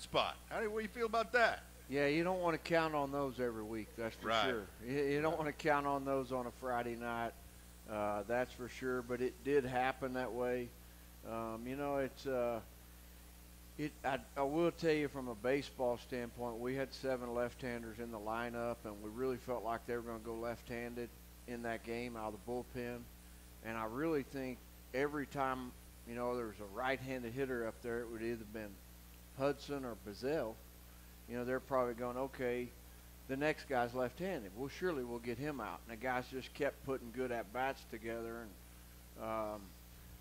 spot. How do what do you feel about that? Yeah, you don't want to count on those every week. That's for Right. sure. You, you don't want to count on those on a Friday night. Uh, that's for sure. But it did happen that way. Um, you know, it's. Uh, it. I, I will tell you from a baseball standpoint, we had seven left-handers in the lineup, and we really felt like they were going to go left-handed in that game out of the bullpen. And I really think every time, you know, there was a right-handed hitter up there, it would either been Hudson or Bazzell you know, they're probably going, okay, the next guy's left-handed. Well, surely we'll get him out. And the guys just kept putting good at bats together, and um,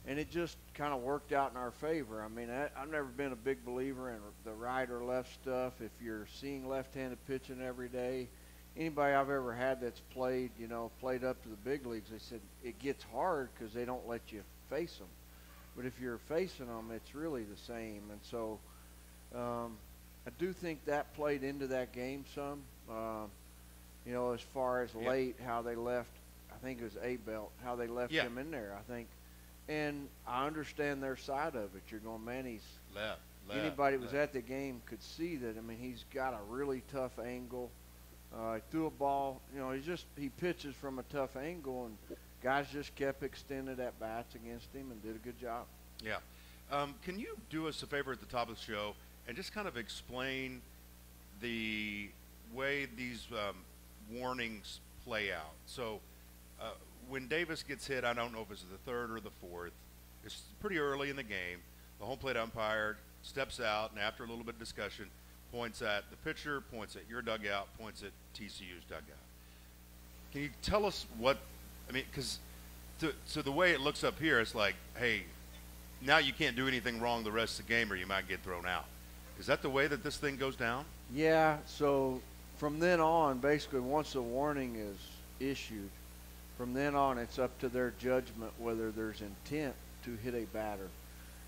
and it just kind of worked out in our favor. I mean, I, I've never been a big believer in the right or left stuff. If you're seeing left-handed pitching every day, anybody I've ever had that's played, you know, played up to the big leagues, they said it gets hard because they don't let you face them. But if you're facing them, it's really the same. And so. Um, I do think that played into that game some. Uh, you know, as far as Yeah. late, how they left. I think it was Abeldt, how they left Yeah. him in there. I think, and I understand their side of it. You're going, man, he's Left. left anybody that was at the game could see that. I mean, he's got a really tough angle. Uh, he threw a ball. You know, he just he pitches from a tough angle, and guys just kept extended at bats against him and did a good job. Yeah. Um, can you do us a favor at the top of the show and just kind of explain the way these um, warnings play out? So, uh, when Davis gets hit, I don't know if it's the third or the fourth. It's pretty early in the game. The home plate umpire steps out, and after a little bit of discussion, points at the pitcher, points at your dugout, points at TCU's dugout. Can you tell us what? I mean, because so the way it looks up here, it's like, hey, now you can't do anything wrong the rest of the game, or you might get thrown out. Is that the way that this thing goes down? Yeah, so from then on, basically, once a warning is issued, from then on, it's up to their judgment whether there's intent to hit a batter.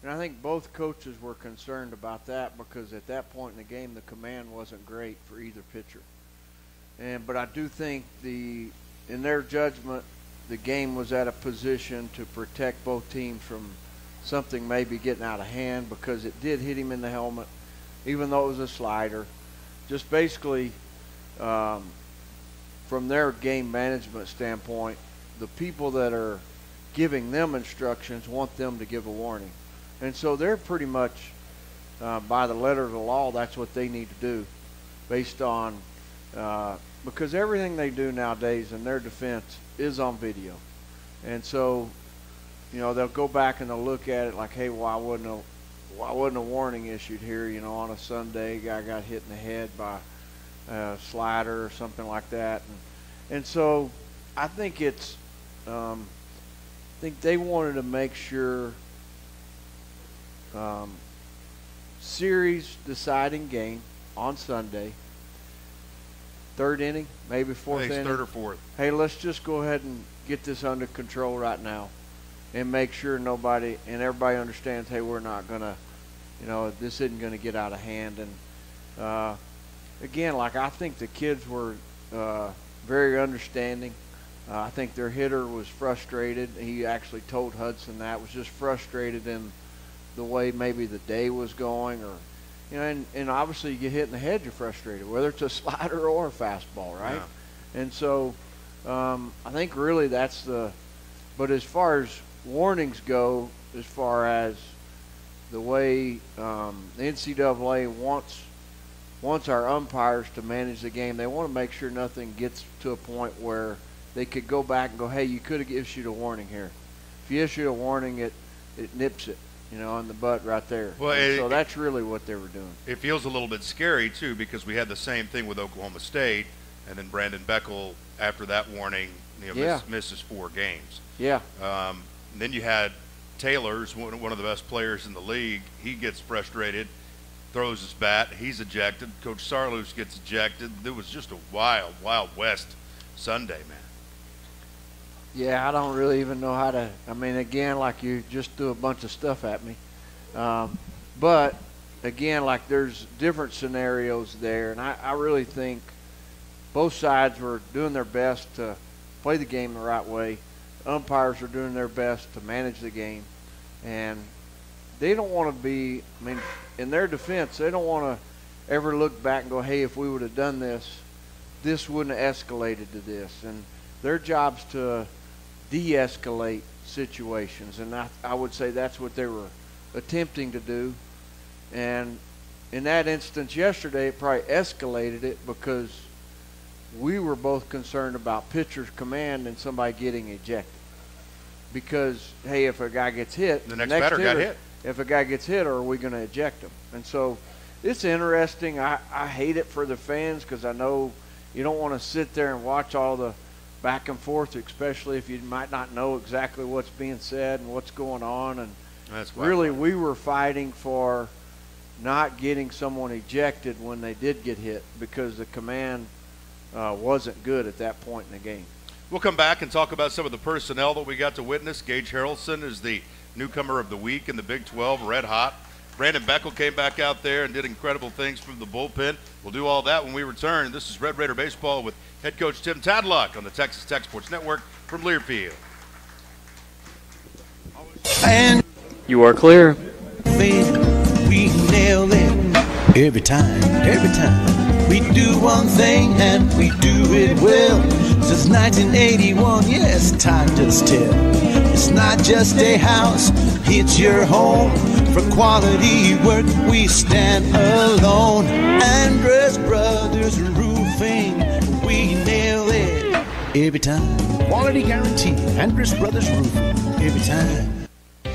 And I think both coaches were concerned about that because at that point in the game, the command wasn't great for either pitcher. And but I do think the in their judgment, the game was at a position to protect both teams from something maybe getting out of hand because it did hit him in the helmet, even though it was a slider. Just basically, um, from their game management standpoint, the people that are giving them instructions want them to give a warning. And so they're pretty much, uh, by the letter of the law, that's what they need to do based on, uh, because everything they do nowadays in their defense is on video. And so, you know, they'll go back and they'll look at it like, hey, why wouldn't a, why wasn't a warning issued here? You know, on a Sunday, guy got hit in the head by a slider or something like that. And, and so I think it's, um, I think they wanted to make sure um, series deciding game on Sunday, third inning, maybe fourth inning third or fourth. hey, let's just go ahead and get this under control right now and make sure nobody and everybody understands, hey, we're not going to, you know, this isn't going to get out of hand. And uh, again, like I think the kids were uh, very understanding. Uh, I think their hitter was frustrated. He actually told Hudson that was just frustrated in the way maybe the day was going, or you know, and, and obviously you get hit in the head, you're frustrated, whether it's a slider or a fastball, right? And so um, I think really that's the. But as far as warnings go, as far as the way um, the NCAA wants wants our umpires to manage the game, they want to make sure nothing gets to a point where they could go back and go, "Hey, you could have issued a warning here. If you issue a warning, it it nips it, you know, on the butt right there." Well, it- so that's really what they were doing. It feels a little bit scary too because we had the same thing with Oklahoma State, and then Brandon Beckel after that warning, you know, Yeah. miss, misses four games. Yeah, Um, and then you had Taylor's one, one of the best players in the league. He gets frustrated, throws his bat. He's ejected. Coach Saarloos gets ejected. It was just a wild, wild west Sunday, man. Yeah, I don't really even know how to. I mean, again, like you just threw a bunch of stuff at me. Um, but again, like there's different scenarios there, and I, I really think both sides were doing their best to play the game the right way. Umpires are doing their best to manage the game, and they don't want to be. I mean, in their defense, they don't want to ever look back and go, "Hey, if we would have done this, this wouldn't have escalated to this." And their job's to de-escalate situations, and I, I would say that's what they were attempting to do. And in that instance yesterday, it probably escalated it because we were both concerned about pitcher's command and somebody getting ejected. Because hey, if a guy gets hit, the next, next batter hitter, got hit. If a guy gets hit, are we going to eject him? And so it's interesting. I, I hate it for the fans because I know you don't want to sit there and watch all the back and forth, especially if you might not know exactly what's being said and what's going on. And That's really, we were fighting for not getting someone ejected when they did get hit because the command uh, wasn't good at that point in the game. We'll come back and talk about some of the personnel that we got to witness. Gage Harrelson is the newcomer of the week in the Big 12, red hot. Brandon Beckel came back out there and did incredible things from the bullpen. We'll do all that when we return. This is Red Raider Baseball with head coach Tim Tadlock on the Texas Tech Sports Network from Learfield. And you are clear. We nail it every time, every time. We do one thing and we do it well. Since 1981, yes, time does tell. It's not just a house, it's your home. For quality work, we stand alone. Andrus Brothers Roofing, we nail it every time. Quality guarantee, Andrus Brothers Roofing, every time.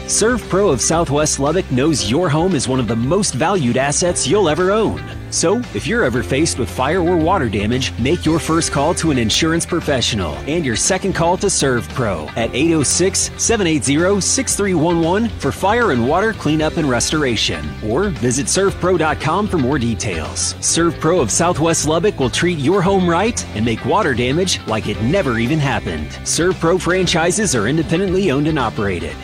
ServPro of Southwest Lubbock knows your home is one of the most valued assets you'll ever own. So, if you're ever faced with fire or water damage, make your first call to an insurance professional and your second call to ServPro at 806 780 6311 for fire and water cleanup and restoration. Or visit ServPro.com for more details. ServPro of Southwest Lubbock will treat your home right and make water damage like it never even happened. ServPro franchises are independently owned and operated.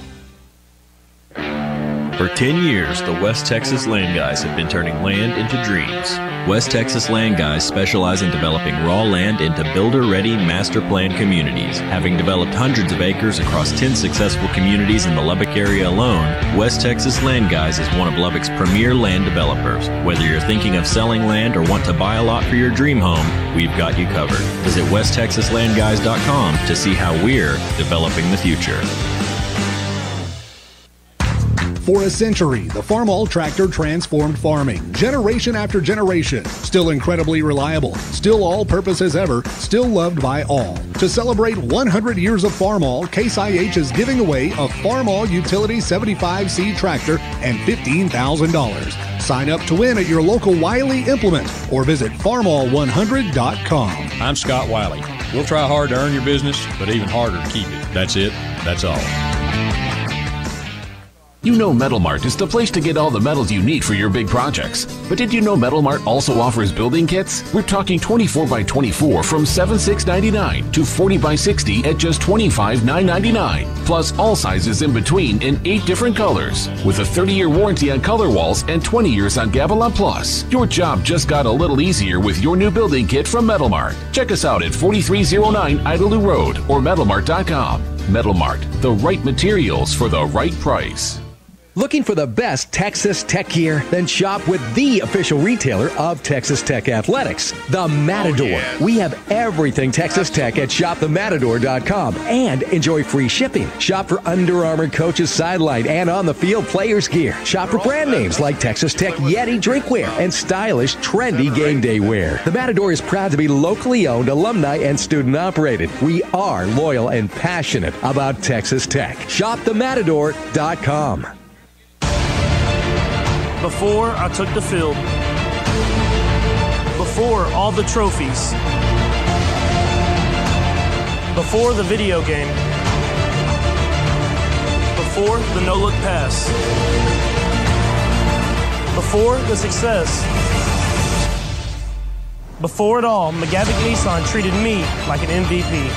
For 10 years, the West Texas Land Guys have been turning land into dreams. West Texas Land Guys specialize in developing raw land into builder ready master plan communities. Having developed hundreds of acres across 10 successful communities in the Lubbock area alone, West Texas Land Guys is one of Lubbock's premier land developers. Whether you're thinking of selling land or want to buy a lot for your dream home, we've got you covered. Visit westtexaslandguys.com to see how we're developing the future. For a century, the Farmall tractor transformed farming, generation after generation. Still incredibly reliable, still all purpose as ever, still loved by all. To celebrate 100 years of Farmall, Case IH is giving away a Farmall Utility 75C tractor and $15,000. Sign up to win at your local Wiley Implement or visit farmall100.com. I'm Scott Wiley. We'll try hard to earn your business, but even harder to keep it. That's it. That's all. You know Metal Mart is the place to get all the metals you need for your big projects. But did you know Metal Mart also offers building kits? We're talking 24 by 24 from $76.99 to 40 by 60 at just $25.999. Plus all sizes in between in 8 different colors. With a 30-year warranty on color walls and 20 years on Galvalume Plus. Your job just got a little easier with your new building kit from Metal Mart. Check us out at 4309 Idalou Road or metalmart.com. Metal Mart, the right materials for the right price. Looking for the best Texas Tech gear? Then shop with the official retailer of Texas Tech Athletics, the Matador. Oh, yes. We have everything Texas Tech at shopthematador.com and enjoy free shipping. Shop for Under Armour coaches sideline and on the field players gear. Shop for brand names like Texas Tech Yeti drinkware and stylish, trendy game day wear. The Matador is proud to be locally owned, alumni, and student operated. We are loyal and passionate about Texas Tech. Shopthematador.com. Before I took the field. Before all the trophies. Before the video game. Before the no look pass. Before the success. Before it all, McGavock Nissan treated me like an MVP.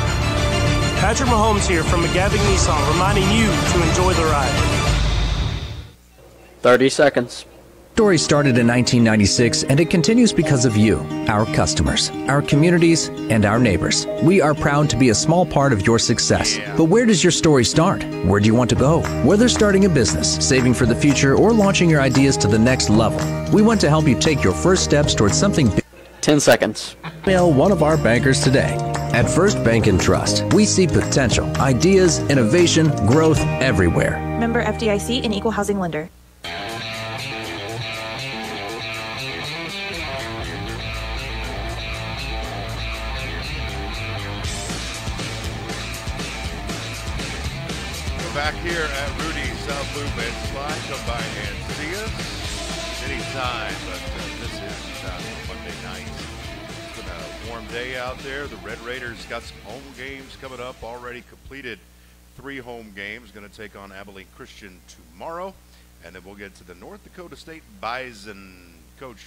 Patrick Mahomes here from McGavock Nissan reminding you to enjoy the ride. 30 seconds. Story started in 1996 and it continues because of you, our customers, our communities, and our neighbors. We are proud to be a small part of your success. But where does your story start? Where do you want to go? Whether starting a business, saving for the future, or launching your ideas to the next level, we want to help you take your first steps towards something big. 10 seconds. Mail one of our bankers today. At First Bank and Trust, we see potential, ideas, innovation, growth everywhere. Member FDIC and equal housing lender. Here at Rudy's South Loop and Slide. Come by and see us anytime. But uh, this is uh, Monday night. It's been a warm day out there. The Red Raiders got some home games coming up. Already completed three home games. Going to take on Abilene Christian tomorrow. And then we'll get to the North Dakota State Bison. Coach,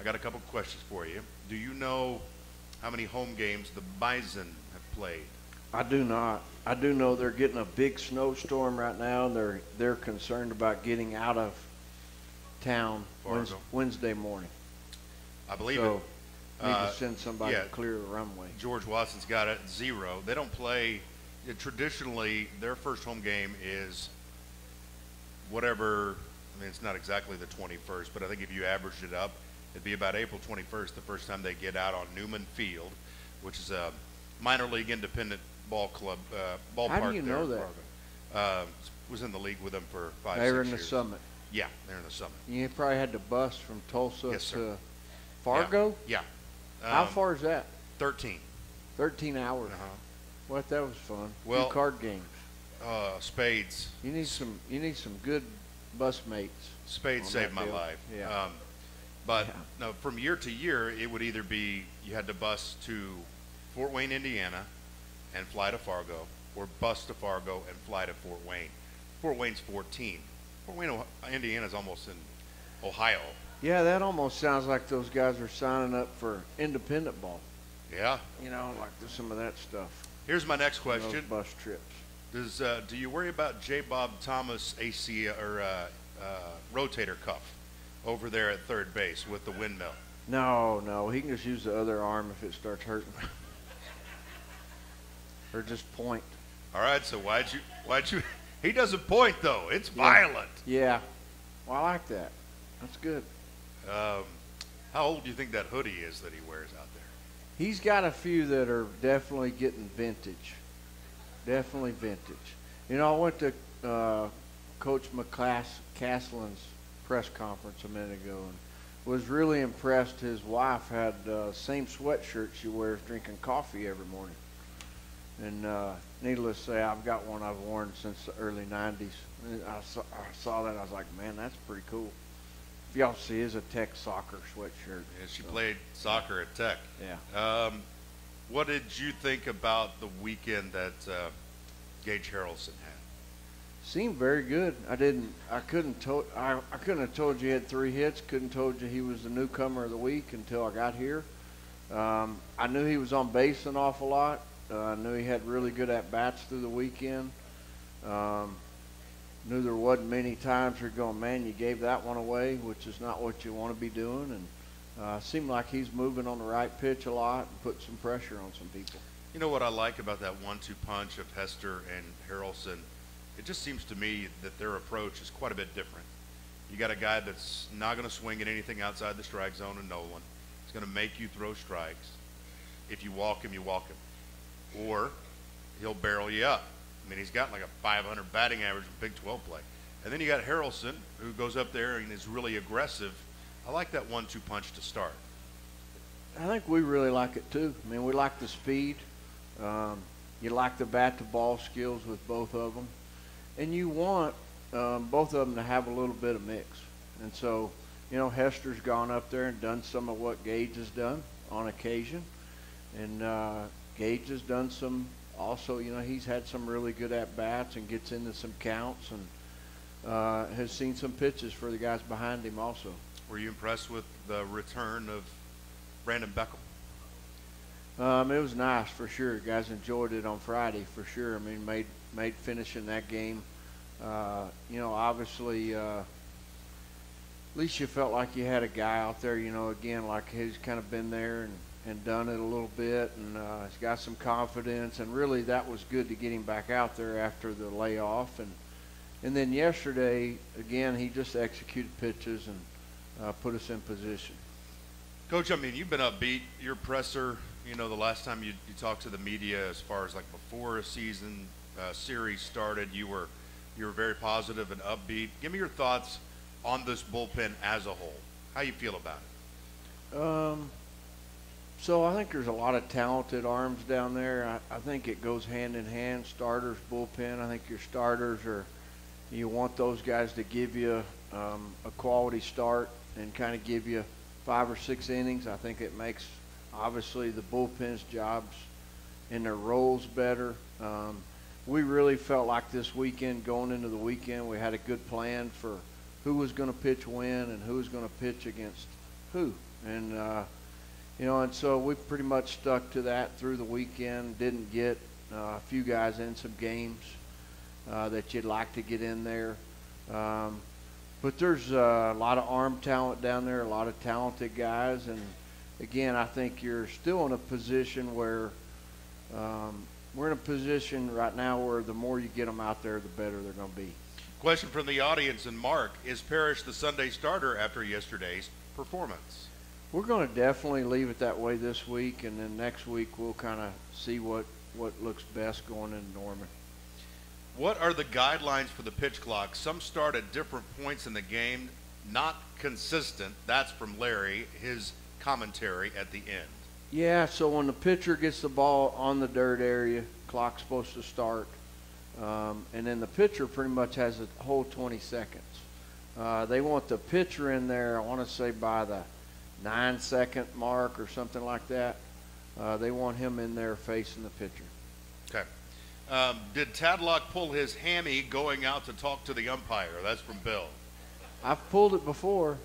I got a couple questions for you. Do you know how many home games the Bison have played? I do not. I do know they're getting a big snowstorm right now, and they're they're concerned about getting out of town Wednes- Wednesday morning. I believe so, it. Need Uh, to send somebody yeah. to clear the runway. George Watson's got it at zero. They don't play. traditionally, their first home game is whatever. I mean, it's not exactly the 21st, but I think if you averaged it up, it'd be about April 21st, the first time they get out on Newman Field, which is a minor league independent ball club uh, ballpark. How do you there know in that? Fargo. Uh, was in the league with them for five. They were six in the years. summit. Yeah, they're in the summit. You probably had to bus from Tulsa Yes, sir. to Fargo. Yeah. How Um, far is that? 13. Thirteen hours. Uh-huh. What? That was fun. Well- card games. Uh, Spades. You need some. You need some good bus mates. Spades on saved that my deal. life. Yeah. Um, but no, from year to year, it would either be you had to bus to Fort Wayne, Indiana, and fly to Fargo, or bus to Fargo and fly to Fort Wayne. Fort Wayne's 14. Fort Wayne, Ohio- Indiana is almost in Ohio. Yeah, that almost sounds like those guys are signing up for independent ball. Yeah. You know, like some of that stuff. Here's my next Those question. bus trips. Does uh, do you worry about J. Bob Thomas AC or uh, uh, rotator cuff over there at third base with the windmill? No, no, he can just use the other arm if it starts hurting. or just point. All right. So why'd you why'd you? He doesn't point though. It's violent. Yeah. Well, I like that. That's good. Um, how old do you think that hoodie is that he wears out there? He's got a few that are definitely getting vintage. Definitely vintage. You know, I went to uh, Coach McCasland's press conference a minute ago and was really impressed. His wife had uh, same sweatshirt she wears drinking coffee every morning. And uh, needless to say, I've got one I've worn since the early 90s. I saw, I saw that. I was like, man, that's pretty cool. If y'all see, is a Tech soccer sweatshirt. Yeah, she So, played soccer at Tech. Yeah. Um, what did you think about the weekend that uh, Gage Harrelson had? Seemed very good. I didn't. I couldn't told. I, I couldn't have told you he had three hits. Couldn't told you he was the newcomer of the week until I got here. Um, I knew he was on base an awful lot. Uh, I knew he had really good at bats through the weekend. Um, knew there wasn't many times you're going, man, you gave that one away, which is not what you want to be doing. And uh, seemed like he's moving on the right pitch a lot and put some pressure on some people. You know what I like about that one-two punch of Hester and Harrelson? It just seems to me that their approach is quite a bit different. You got a guy that's not going to swing at anything outside the strike zone in Nolan. He's going to make you throw strikes. If you walk him, you walk him. Or he'll barrel you up. I mean, he's got like a 500 batting average in Big 12 play. And then you got Harrelson, who goes up there and is really aggressive. I like that one-two punch to start. I think we really like it too. I mean, we like the speed. Um, you like the bat to ball skills with both of them, and you want um, both of them to have a little bit of mix. And so, you know, Hester's gone up there and done some of what Gage has done on occasion, and uh, Gage has done some. Also, you know, he's had some really good at bats and gets into some counts and uh, has seen some pitches for the guys behind him also. Were you impressed with the return of Brandon Beckel? Um, it was nice for sure. Guys enjoyed it on Friday for sure. I mean, made made finishing that game. Uh, you know, obviously, uh, at least you felt like you had a guy out there, you know, again, like he's kind of been there and, and done it a little bit, and uh, he's got some confidence, and really that was good to get him back out there after the layoff, and and then yesterday, again, he just executed pitches and uh, put us in position. Coach, I mean, you've been upbeat. Your presser, you know, the last time you, you talked to the media, as far as like before a season uh, series started, you were you were very positive and upbeat. Give me your thoughts on this bullpen as a whole. How you feel about it? Um, so I think there's a lot of talented arms down there. I, I think it goes hand in hand. Starters, bullpen. I think your starters are. You want those guys to give you um, a quality start and kind of give you five or six innings. I think it makes obviously the bullpen's jobs and their roles better. Um, we really felt like this weekend, going into the weekend, we had a good plan for who was going to pitch when and who was going to pitch against who. And, uh, you know, and so we pretty much stuck to that through the weekend. Didn't get uh, a few guys in some games uh, that you'd like to get in there. Um, but there's uh, a lot of arm talent down there, a lot of talented guys, and again, I think you're still in a position where um, we're in a position right now where the more you get them out there, the better they're going to be. Question from the audience and Mark: Is Parrish the Sunday starter after yesterday's performance? We're going to definitely leave it that way this week, and then next week we'll kind of see what what looks best going in Norman. What are the guidelines for the pitch clock? Some start at different points in the game, not consistent. That's from Larry, his commentary at the end. Yeah, so when the pitcher gets the ball on the dirt area, clock's supposed to start. Um, and then the pitcher pretty much has a whole 20 seconds. Uh, they want the pitcher in there, I want to say by the nine second mark or something like that. Uh, they want him in there facing the pitcher. Okay. Um, did Tadlock pull his hammy going out to talk to the umpire? That's from Bill. I've pulled it before.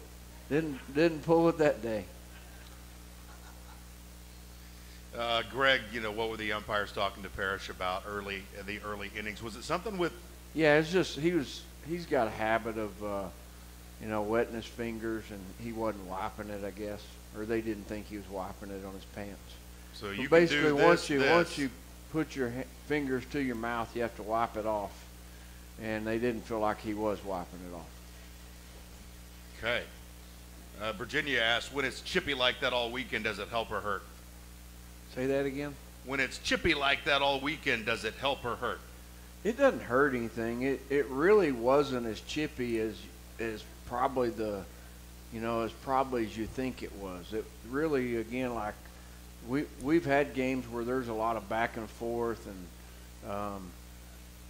Didn't didn't pull it that day. Uh, Greg, you know what were the umpires talking to Parrish about early in the early innings? Was it something with? Yeah, it's just he was he's got a habit of uh, you know wetting his fingers and he wasn't wiping it, I guess, or they didn't think he was wiping it on his pants. So you basically this, once you this. once you put your fingers to your mouth, you have to wipe it off. And they didn't feel like he was wiping it off. Okay. Uh, Virginia asked, when it's chippy like that all weekend, does it help or hurt? Say that again? When it's chippy like that all weekend, does it help or hurt? It doesn't hurt anything. It, it really wasn't as chippy as, as probably the, you know, as probably as you think it was. It really, again, like we we've had games where there's a lot of back and forth, and um,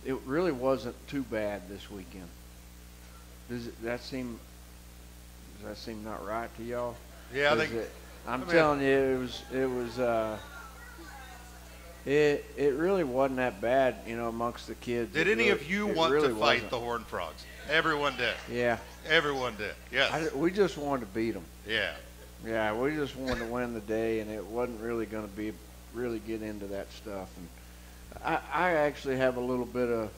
it really wasn't too bad this weekend. Does it, that seem does that seem not right to y'all? Yeah, I think. It, I'm I mean, telling you, it was it was uh, it it really wasn't that bad, you know, amongst the kids. Did it any really, of you want really to fight wasn't. the Horned Frogs? Everyone did. Yeah. Everyone did. Yes. I, we just wanted to beat them. Yeah. Yeah, we just wanted to win the day, and it wasn't really going to be really get into that stuff. And I, I actually have a little bit of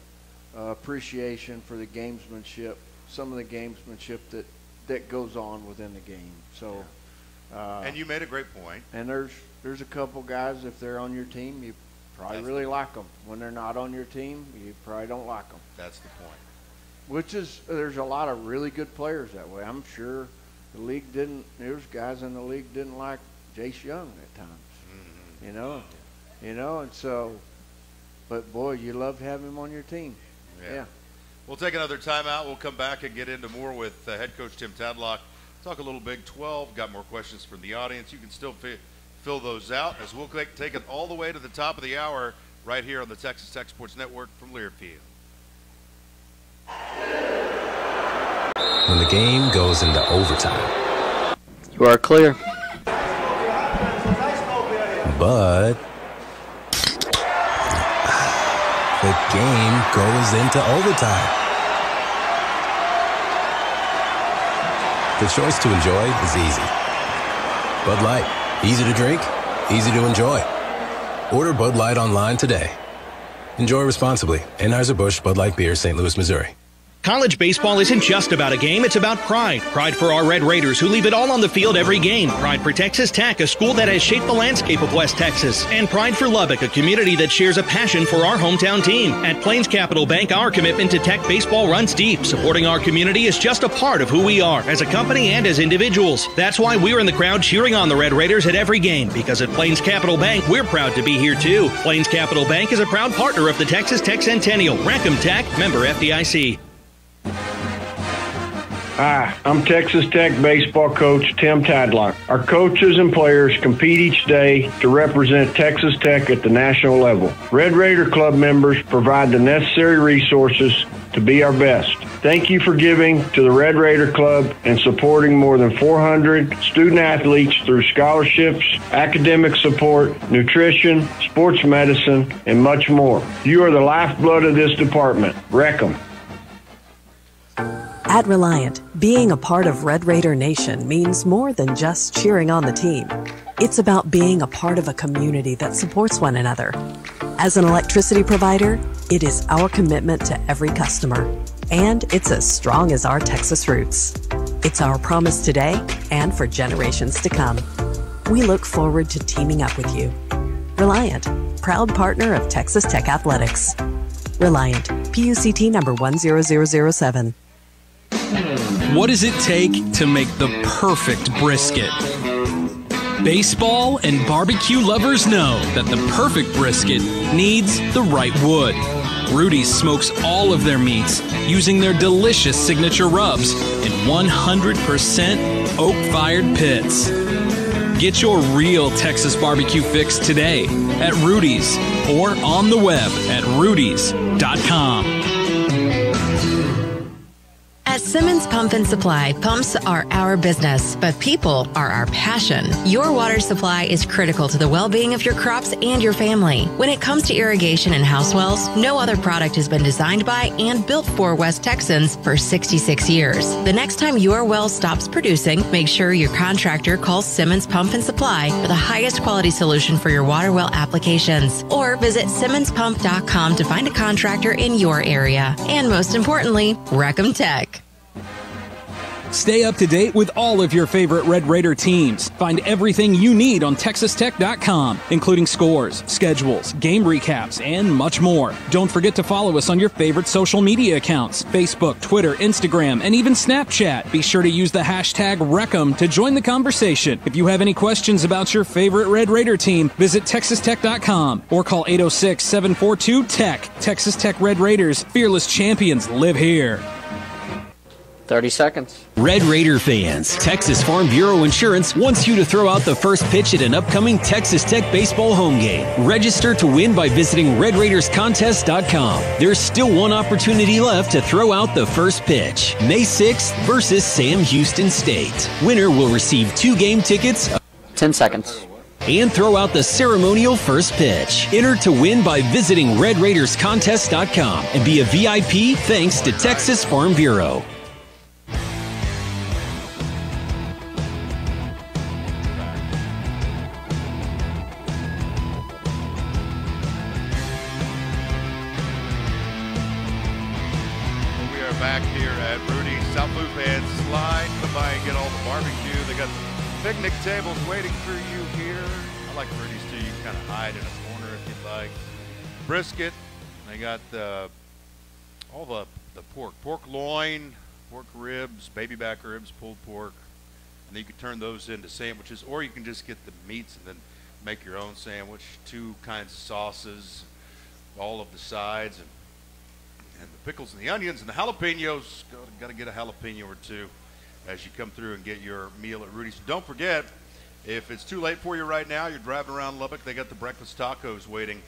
uh, appreciation for the gamesmanship, some of the gamesmanship that that goes on within the game. So. Uh, and you made a great point. And there's there's a couple guys if they're on your team, you probably That's really like them. When they're not on your team, you probably don't like them. That's the point. Which is there's a lot of really good players that way. I'm sure the league didn't. There's guys in the league didn't like Jace Jung at times. Mm-hmm. You know, you know, and so, but boy, you love having him on your team. Yeah. yeah. We'll take another timeout. We'll come back and get into more with uh, head coach Tim Tadlock. Talk a little Big 12. Got more questions from the audience. You can still fi- fill those out as we'll take, take it all the way to the top of the hour right here on the Texas Tech Sports Network from Learfield. When the game goes into overtime. You are clear. But the game goes into overtime. The choice to enjoy is easy. Bud Light, easy to drink, easy to enjoy. Order Bud Light online today. Enjoy responsibly. Anheuser-Busch Bud Light Beer, St. Louis, Missouri. College baseball isn't just about a game, it's about pride. Pride for our Red Raiders who leave it all on the field every game. Pride for Texas Tech, a school that has shaped the landscape of West Texas. And pride for Lubbock, a community that shares a passion for our hometown team. At Plains Capital Bank, our commitment to Tech baseball runs deep. Supporting our community is just a part of who we are as a company and as individuals. That's why we're in the crowd cheering on the Red Raiders at every game because at Plains Capital Bank, we're proud to be here too. Plains Capital Bank is a proud partner of the Texas Tech Centennial. Wreck 'em Tech, member FDIC. Hi, I'm Texas Tech baseball coach Tim Tadlock. Our coaches and players compete each day to represent Texas Tech at the national level. Red Raider Club members provide the necessary resources to be our best. Thank you for giving to the Red Raider Club and supporting more than 400 student athletes through scholarships, academic support, nutrition, sports medicine, and much more. You are the lifeblood of this department. Wreck 'em. At Reliant, being a part of Red Raider Nation means more than just cheering on the team. It's about being a part of a community that supports one another. As an electricity provider, it is our commitment to every customer, and it's as strong as our Texas roots. It's our promise today and for generations to come. We look forward to teaming up with you. Reliant, proud partner of Texas Tech Athletics. Reliant, PUCT number 10007. What does it take to make the perfect brisket? Baseball and barbecue lovers know that the perfect brisket needs the right wood. Rudy's smokes all of their meats using their delicious signature rubs in 100% oak fired pits. Get your real Texas barbecue fix today at Rudy's or on the web at rudys.com. Simmons Pump and Supply, pumps are our business, but people are our passion. Your water supply is critical to the well-being of your crops and your family. When it comes to irrigation and house wells, no other product has been designed by and built for West Texans for 66 years. The next time your well stops producing, make sure your contractor calls Simmons Pump and Supply for the highest quality solution for your water well applications. Or visit SimmonsPump.com to find a contractor in your area. And most importantly, Wreck 'em Tech. Stay up to date with all of your favorite Red Raider teams. Find everything you need on TexasTech.com, including scores, schedules, game recaps, and much more. Don't forget to follow us on your favorite social media accounts Facebook, Twitter, Instagram, and even Snapchat. Be sure to use the hashtag WreckEm to join the conversation. If you have any questions about your favorite Red Raider team, visit TexasTech.com or call 806 742 TECH. Texas Tech Red Raiders, fearless champions, live here. 30 seconds. Red Raider fans, Texas Farm Bureau Insurance wants you to throw out the first pitch at an upcoming Texas Tech baseball home game. Register to win by visiting RedRaidersContest.com. There's still one opportunity left to throw out the first pitch. May 6th versus Sam Houston State. Winner will receive two game tickets. 10 seconds. And throw out the ceremonial first pitch. Enter to win by visiting RedRaidersContest.com and be a VIP thanks to Texas Farm Bureau. Picnic tables waiting for you here. I like Rudy's too. You can kind of hide in a corner if you'd like. Brisket. They got uh, all the the pork, pork loin, pork ribs, baby back ribs, pulled pork, and then you can turn those into sandwiches, or you can just get the meats and then make your own sandwich. Two kinds of sauces, all of the sides, and and the pickles and the onions and the jalapenos. Got to get a jalapeno or two as you come through and get your meal at Rudy's. Don't forget, if it's too late for you right now, you're driving around Lubbock, they got the breakfast tacos waiting.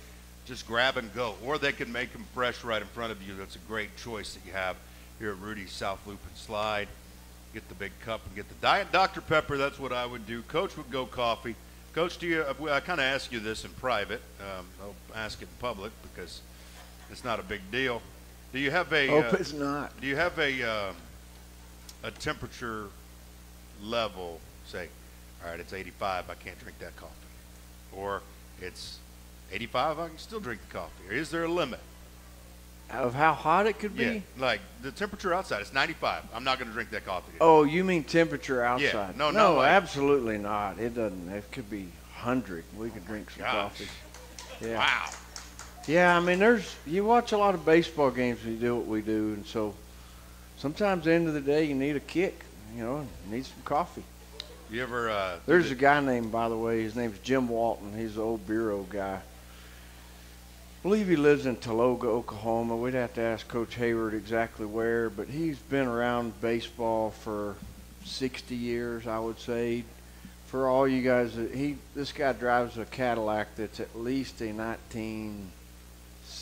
Just grab and go. Or they can make them fresh right in front of you. That's a great choice that you have here at Rudy's South Loop and Slide. Get the big cup and get the Diet Dr. Pepper. That's what I would do. Coach would go coffee. Coach, do you? I kind of ask you this in private. Um, I'll ask it in public because it's not a big deal. Do you have a? Hope uh, it's not. Do you have a um, a temperature level? Say, all right, it's 85. I can't drink that coffee, or it's 85. I can still drink the coffee. Or is there a limit? Of how hot it could be? Yeah, like the temperature outside. It's 95. I'm not going to drink that coffee. Oh, you mean temperature outside? no, no, no, like- absolutely not. It doesn't. It could be hundred. We could drink some Gosh. coffee. Yeah. Wow. Yeah, I mean, there's you watch a lot of baseball games you do what we do, and so sometimes at the end of the day you need a kick. You know, you need some coffee. You ever? Uh, There's a guy named, by the way, his name's Jim Walton. He's an old bureau guy. I believe he lives in Taloga, Oklahoma. We'd have to ask Coach Hayward exactly where, but he's been around baseball for 60 years, I would say. For all you guys, he this guy drives a Cadillac that's at least a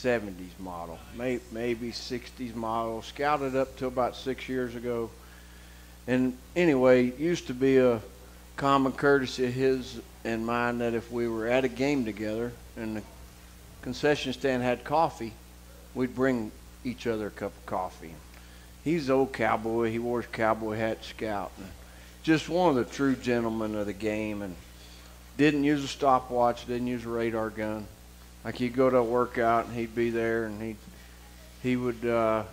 1970s model, may, maybe 60s model. Scouted up to about six years ago. And anyway, used to be a common courtesy of his and mine that if we were at a game together and the concession stand had coffee, we'd bring each other a cup of coffee. He's old cowboy. He wears cowboy hat scout. And just one of the true gentlemen of the game and didn't use a stopwatch, didn't use a radar gun. Like he'd go to a workout and he'd be there and he he would uh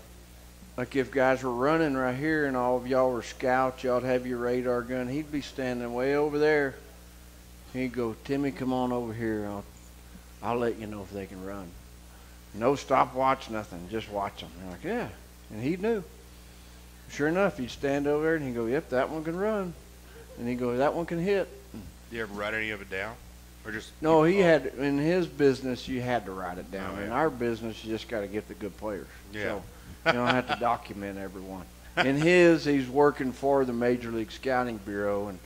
like if guys were running right here and all of y'all were scouts, y'all'd have your radar gun. He'd be standing way over there. He'd go, Timmy, come on over here. I'll, I'll let you know if they can run. No stopwatch, nothing. Just watch them. They're like, yeah. And he knew. Sure enough, he'd stand over there and he'd go, yep, that one can run. And he'd go, that one can hit. You ever write any of it down, or just? No, he had in his business you had to write it down. Oh, In our business, you just got to get the good players. Yeah. So you don't have to document everyone. In his, he's working for the Major League Scouting Bureau, and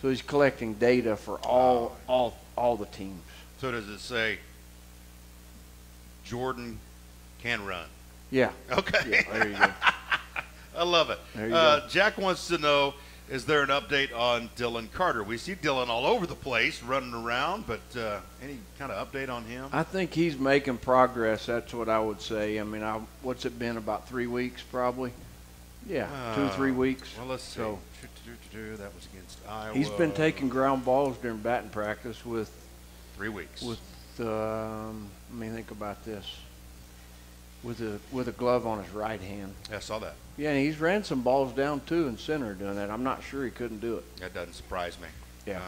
so he's collecting data for all all all the teams. So does it say Jordan can run? Yeah. Okay. Yeah, there you go. I love it. There you Uh, go. Jack wants to know: Is there an update on Dillon Carter? We see Dillon all over the place, running around, but uh, any kind of update on him? I think he's making progress. That's what I would say. I mean, I, what's it been? About three weeks, probably. Yeah, two Uh, three weeks. Well, let's see. So That was against Iowa. he's been taking ground balls during batting practice with three weeks. with um, let me think about this. With a with a glove on his right hand. Yeah, I saw that. Yeah, and he's ran some balls down too in center doing that. I'm not sure he couldn't do it. That doesn't surprise me. Yeah. Um,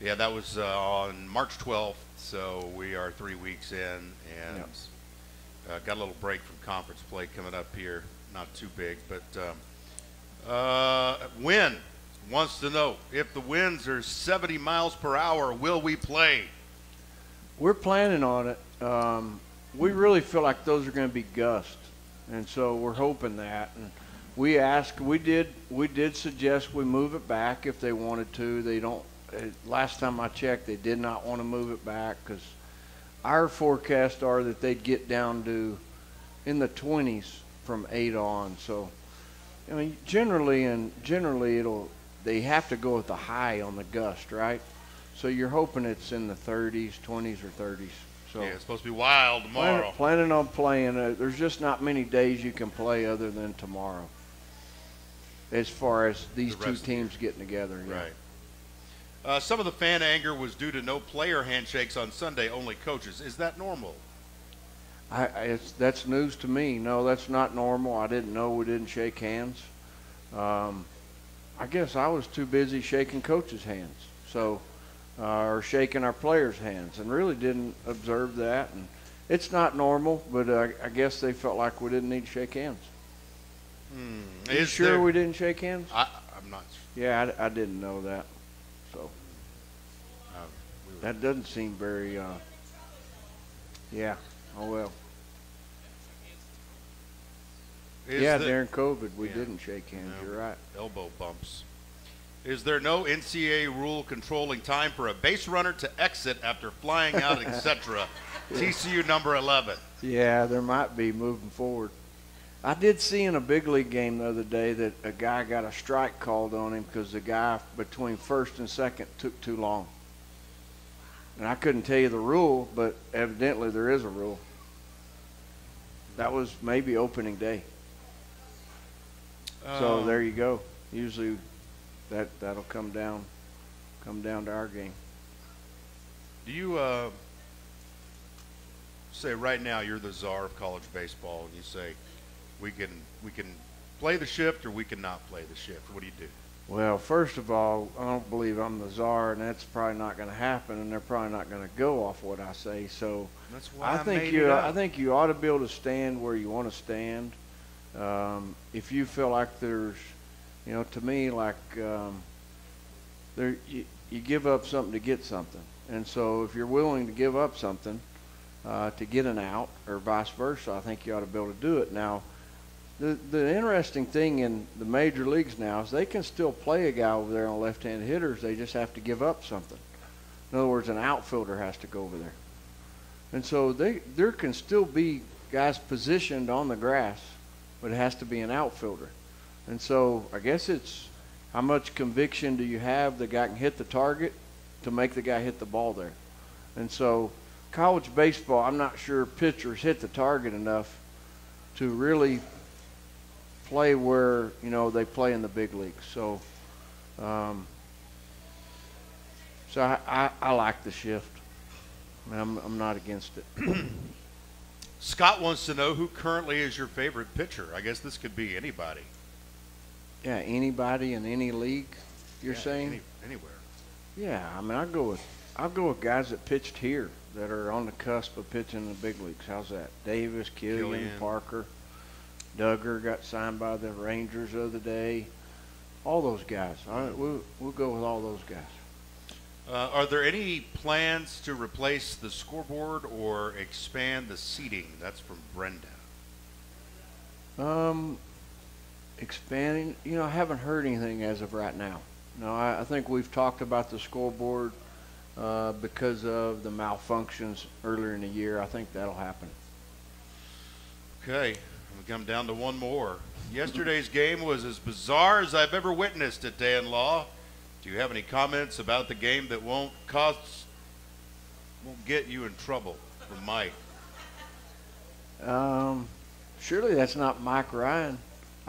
yeah, that was uh, on March 12th, so we are three weeks in, and uh, got a little break from conference play coming up here. Not too big, but um, uh, Win wants to know if the winds are 70 miles per hour, will we play? We're planning on it. Um, we really feel like those are going to be gusts, and so we're hoping that. And we asked, we did, we did suggest we move it back if they wanted to. They don't. Uh, last time I checked, they did not want to move it back because our forecasts are that they'd get down to in the 20s from eight on. So, I mean, generally and generally it'll they have to go with the high on the gust, right? So you're hoping it's in the 30s, 20s, or 30s. So yeah, it's supposed to be wild tomorrow. Planning, planning on playing. Uh, there's just not many days you can play other than tomorrow. As far as these The two teams getting together, yeah. Right. Uh, some of the fan anger was due to no player handshakes on Sunday, only coaches. Is that normal? I, I it's, that's news to me. No, that's not normal. I didn't know we didn't shake hands. Um, I guess I was too busy shaking coaches' hands, so uh, or shaking our players' hands, and really didn't observe that. And it's not normal, but uh, I guess they felt like we didn't need to shake hands. Hmm. Are you Is sure there- we didn't shake hands? I, I'm not. Yeah, I, I didn't know that. So Uh, we were- that doesn't seem very. Uh, yeah. Oh well. Is yeah, the- during COVID, we Yeah. didn't shake hands. No, You're right. Elbow bumps. Is there no NCAA rule controlling time for a base runner to exit after flying out, etc.? TCU number 11. Yeah, there might be moving forward. I did see in a big league game the other day that a guy got a strike called on him because the guy between first and second took too long. And I couldn't tell you the rule, but evidently there is a rule. That was maybe opening day. so Um, there you go. Usually that that'll come down come down to our game. Do you uh, say right now you're the czar of college baseball, and you say we can we can play the shift or we cannot play the shift. What do you do? Well, first of all, I don't believe I'm the czar, and that's probably not going to happen, and they're probably not going to go off what I say. So That's why I I think you. I think you ought to be able to stand where you want to stand. Um, if you feel like there's, you know, to me like um, there you, you give up something to get something, and so if you're willing to give up something uh, to get an out or vice versa, I think you ought to be able to do it. Now, the the interesting thing in the major leagues now is they can still play a guy over there on left-handed hitters. They just have to give up something. In other words, an outfielder has to go over there. And so they there can still be guys positioned on the grass, but it has to be an outfielder. And so I guess it's how much conviction do you have the guy can hit the target to make the guy hit the ball there. And so college baseball, I'm not sure pitchers hit the target enough to really play where you know they play in the big leagues. So, um, so I, I, I like the shift. I'm I'm not against it. Scott wants to know who currently is your favorite pitcher. I guess this could be anybody. Yeah, anybody in any league, you're Yeah, saying? any- anywhere. Yeah, I mean, I go with I'll go with guys that pitched here that are on the cusp of pitching in the big leagues. How's that? Davis, Kilian, Kilian. Parker, Dugger got signed by the Rangers the other day. All those guys. All right, we'll we'll go with all those guys. Uh, are there any plans to replace the scoreboard or expand the seating? That's from Brenda. Um, expanding. You know, I haven't heard anything as of right now. No, I, I think we've talked about the scoreboard uh, because of the malfunctions earlier in the year. I think that'll happen. Okay, we come down to one more. Yesterday's game was as bizarre as I've ever witnessed at Dan Law. Do you have any comments about the game that won't cost, won't get you in trouble from Mike? Um, surely that's not Mike Ryan,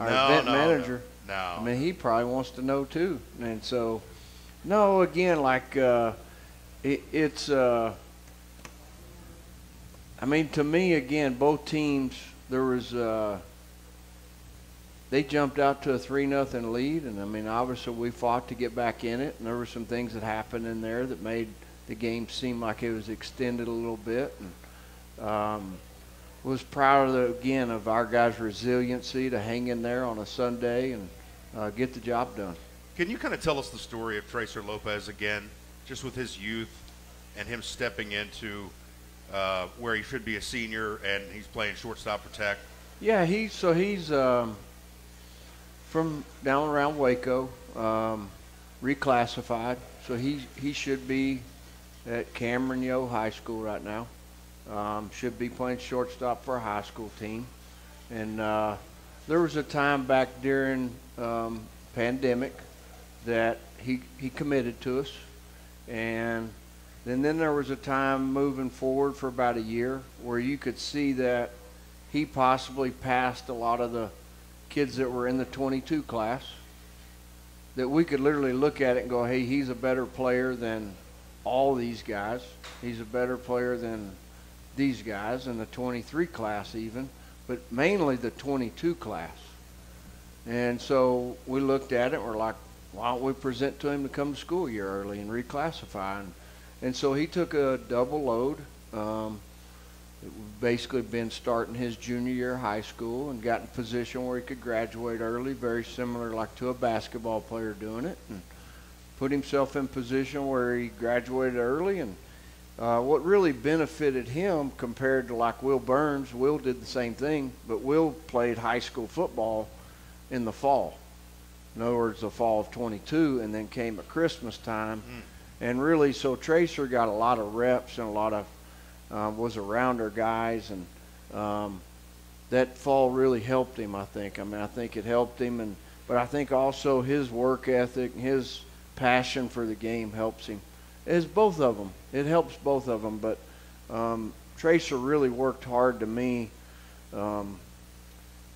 our No, event no, manager. no, no. I mean, he probably wants to know too. And so, no, again, like uh, it, it's. Uh, I mean, to me, again, both teams there was. Uh, they jumped out to a three nothing lead, and I mean, obviously we fought to get back in it, and there were some things that happened in there that made the game seem like it was extended a little bit. And, um, was proud of the, again of our guys' resiliency to hang in there on a Sunday and uh, get the job done. Can you kind of tell us the story of Tracer Lopez again, just with his youth and him stepping into uh, where he should be a senior and he's playing shortstop for Tech? Yeah, he's so he's um, from down around Waco, um, reclassified. So he he should be at Cameron Yoe High School right now. Um, should be playing shortstop for a high school team. And uh, there was a time back during um, pandemic that he he committed to us, and and then there was a time moving forward for about a year where you could see that he possibly passed a lot of the kids that were in the 22 class. That we could literally look at it and go, hey, he's a better player than all these guys. He's a better player than these guys in the 23 class, even, but mainly the 22 class. And so we looked at it we're like, why don't we present to him to come to school year early and reclassify? And, and so he took a double load. Um, basically been starting his junior year of high school and got in a position where he could graduate early, very similar like to a basketball player doing it, and put himself in position where he graduated early. And uh, what really benefited him compared to like Will Burns, Will did the same thing, but Will played high school football in the fall. In other words, the fall of 22, and then came at Christmas time. And really, so Tracer got a lot of reps and a lot of uh, was around our guys, and um, that fall really helped him. I think. I mean, I think it helped him, and but I think also his work ethic, his passion for the game helps him. It's both of them. It helps both of them. But um, Tracer really worked hard to me um,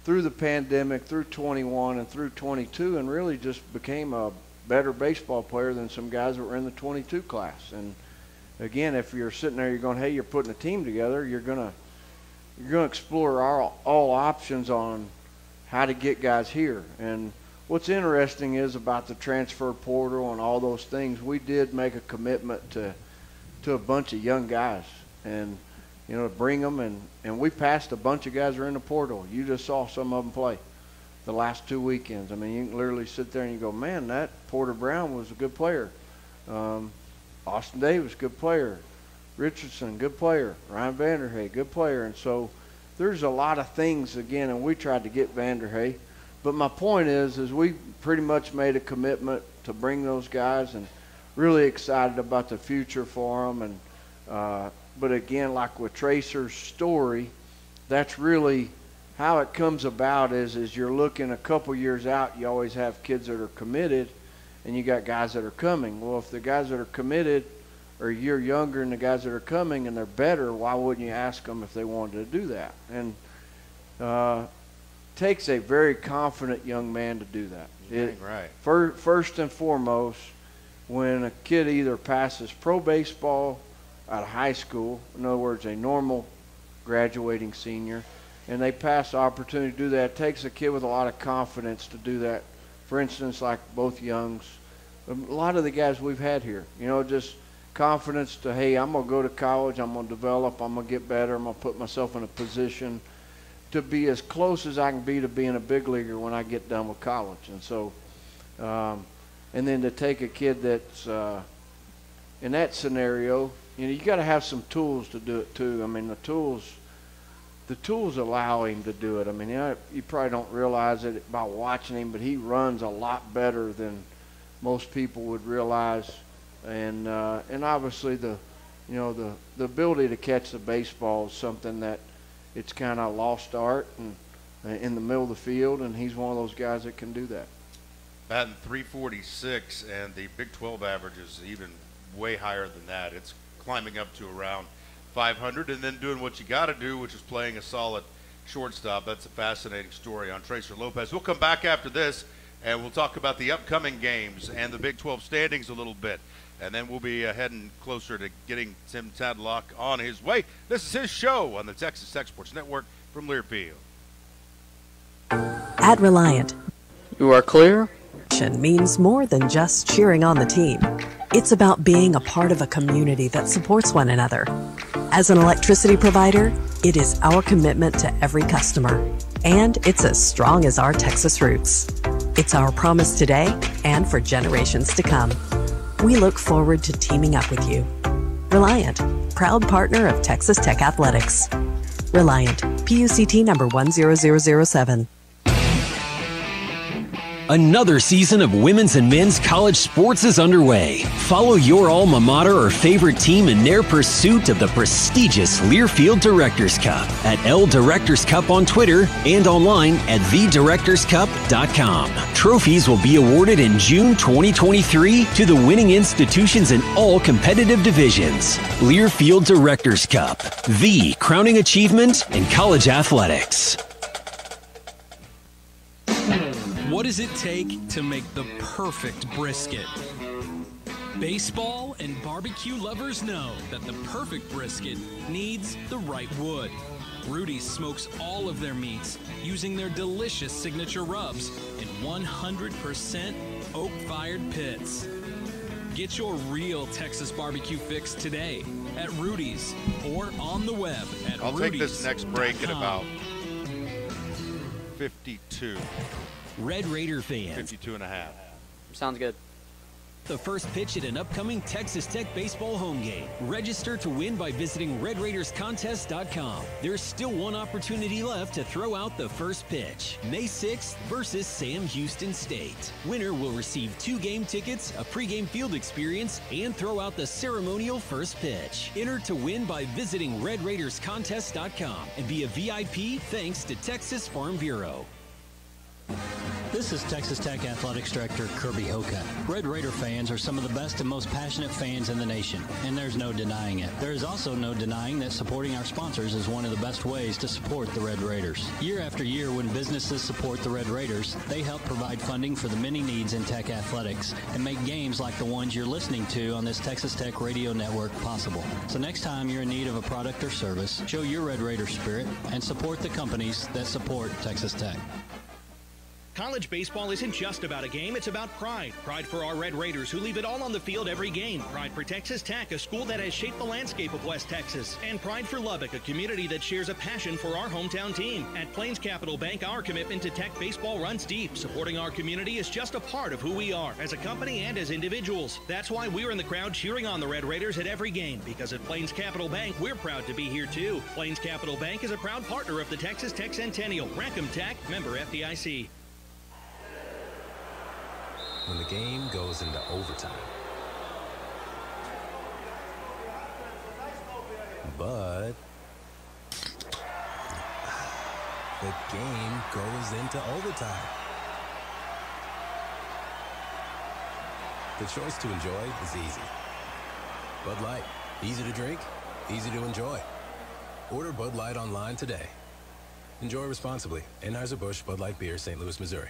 through the pandemic, through 21 and through 22, and really just became a better baseball player than some guys that were in the 22 class. And again, if you're sitting there, you're going, hey, you're putting a team together, you're gonna you're gonna explore all all options on how to get guys here. And what's interesting is about the transfer portal and all those things. We did make a commitment to to a bunch of young guys, and you know, bring them and and we passed a bunch of guys are in the portal. You just saw some of them play the last two weekends. I mean, you can literally sit there and you go, man, that Porter Brown was a good player. Um, Austin Davis, good player. Richardson, good player. Ryan Vanderhey, good player. And so there's a lot of things again, and we tried to get Vanderhey. But my point is, is we pretty much made a commitment to bring those guys, and really excited about the future for them. And uh, but again, like with Tracer's story, that's really how it comes about. Is is you're looking a couple years out. You always have kids that are committed, and you got guys that are coming. Well, if the guys that are committed are a year younger than the guys that are coming and they're better, why wouldn't you ask them if they wanted to do that? And uh, takes a very confident young man to do that. It, right. Fir- first and foremost, when a kid either passes pro baseball out of high school, in other words, a normal graduating senior, and they pass the opportunity to do that, it takes a kid with a lot of confidence to do that. For instance, like both Jungs, a lot of the guys we've had here, you know, just confidence to, hey, I'm going to go to college, I'm going to develop, I'm going to get better, I'm going to put myself in a position to be as close as I can be to being a big leaguer when I get done with college. And so, um, and then to take a kid that's uh, in that scenario, you know, you got to have some tools to do it too. I mean, the tools, the tools allow him to do it. I mean, you, know, you probably don't realize it by watching him, but he runs a lot better than most people would realize and uh, and obviously the you know the the ability to catch the baseball is something that it's kind of lost art and uh, in the middle of the field, and he's one of those guys that can do that. Batting 346, and the Big 12 average is even way higher than that. It's climbing up to around 500, and then doing what you got to do, which is playing a solid shortstop. That's a fascinating story on Tracer Lopez. We'll come back after this, and we'll talk about the upcoming games and the Big 12 standings a little bit and then we'll be uh, heading closer to getting Tim Tadlock on his way. This is his show on the Texas Tech Sports Network from Learfield. At Reliant, you are clear. Means more than just cheering on the team. It's about being a part of a community that supports one another. As an electricity provider, it is our commitment to every customer, and it's as strong as our Texas roots. It's our promise today and for generations to come. We look forward to teaming up with you. Reliant, proud partner of Texas Tech Athletics. Reliant, PUCT number 10007. Another season of women's and men's college sports is underway. Follow your alma mater or favorite team in their pursuit of the prestigious Learfield Directors Cup at L Directors Cup on Twitter and online at thedirectorscup.com. Trophies will be awarded in June 2023 to the winning institutions in all competitive divisions. Learfield Directors Cup, the crowning achievement in college athletics. What does it take to make the perfect brisket? Baseball and barbecue lovers know that the perfect brisket needs the right wood. Rudy's smokes all of their meats using their delicious signature rubs in 100% oak fired pits. Get your real Texas barbecue fix today at Rudy's or on the web at I'll take this next break at about 52. Red Raider fan. 52 and a half. Sounds good. The first pitch at an upcoming Texas Tech baseball home game. Register to win by visiting RedRaidersContest.com. There's still one opportunity left to throw out the first pitch. May 6th versus Sam Houston State. Winner will receive two game tickets, a pregame field experience, and throw out the ceremonial first pitch. Enter to win by visiting RedRaidersContest.com and be a VIP thanks to Texas Farm Bureau. This is Texas Tech Athletics Director Kirby Hocutt. Red Raider fans are some of the best and most passionate fans in the nation, and there's no denying it. There is also no denying that supporting our sponsors is one of the best ways to support the Red Raiders. Year after year, when businesses support the Red Raiders, they help provide funding for the many needs in Tech athletics and make games like the ones you're listening to on this Texas Tech radio network possible. So next time you're in need of a product or service, show your Red Raider spirit and support the companies that support Texas Tech. College baseball isn't just about a game, it's about pride. Pride for our Red Raiders who leave it all on the field every game. Pride for Texas Tech, a school that has shaped the landscape of West Texas. And pride for Lubbock, a community that shares a passion for our hometown team. At Plains Capital Bank, our commitment to Tech baseball runs deep. Supporting our community is just a part of who we are as a company and as individuals. That's why we're in the crowd cheering on the Red Raiders at every game because at Plains Capital Bank, we're proud to be here too. Plains Capital Bank is a proud partner of the Texas Tech Centennial. Wreck 'em Tech, member FDIC. When the game goes into overtime. But the game goes into overtime. The choice to enjoy is easy. Bud Light, easy to drink, easy to enjoy. Order Bud Light online today. Enjoy responsibly. Anheuser-Busch Bud Light Beer, St. Louis, Missouri.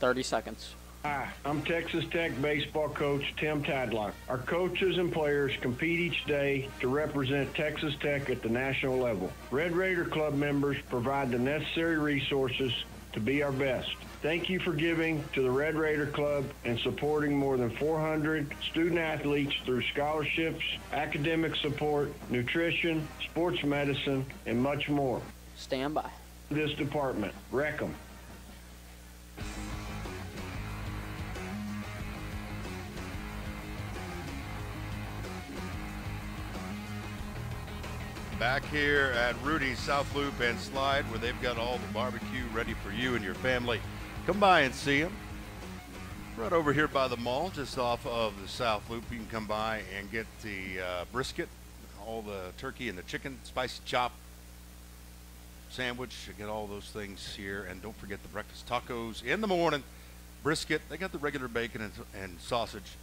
30 seconds. Hi, I'm Texas Tech baseball coach Tim Tadlock. Our coaches and players compete each day to represent Texas Tech at the national level. Red Raider Club members provide the necessary resources to be our best. Thank you for giving to the Red Raider Club and supporting more than 400 student athletes through scholarships, academic support, nutrition, sports medicine, and much more. Stand by. This department, Wreck 'em. Back here at Rudy's South Loop and Slide, where they've got all the barbecue ready for you and your family. Come by and see them. Right over here by the mall, just off of the South Loop, you can come by and get the uh, brisket, all the turkey and the chicken, spicy chop sandwich. You get all those things here, and don't forget the breakfast tacos in the morning. Brisket, they got the regular bacon and, and sausage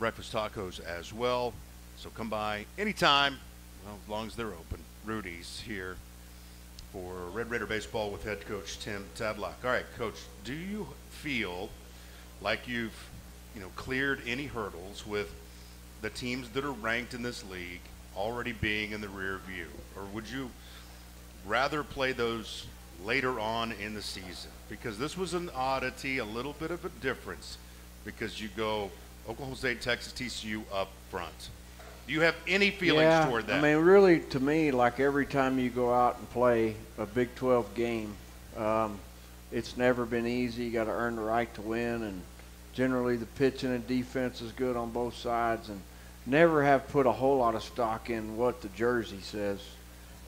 breakfast tacos as well. So come by anytime, well, as long as they're open. Rudy's here for Red Raider baseball with head coach Tim Tadlock. All right, coach, do you feel like you've you know cleared any hurdles with the teams that are ranked in this league already being in the rear view, or would you rather play those later on in the season? Because this was an oddity, a little bit of a difference, because you go Oklahoma State, Texas, TCU up front. Do you have any feelings yeah, toward that? I mean, really, to me, like every time you go out and play a Big 12 game, um, it's never been easy. You got to earn the right to win, and generally the pitching and defense is good on both sides, and never have put a whole lot of stock in what the jersey says.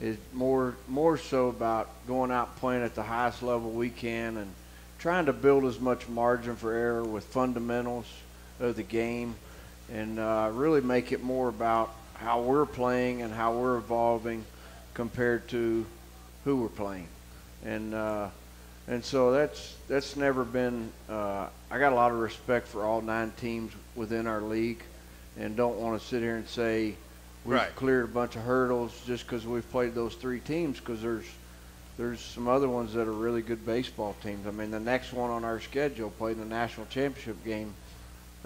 It's more more so about going out and playing at the highest level we can and trying to build as much margin for error with fundamentals of the game and uh, really make it more about how we're playing and how we're evolving compared to who we're playing. And uh, and so that's that's never been. Uh, I got a lot of respect for all nine teams within our league, and don't want to sit here and say we've Right. cleared a bunch of hurdles just because we've played those three teams. Because there's there's some other ones that are really good baseball teams. I mean, the next one on our schedule played in the national championship game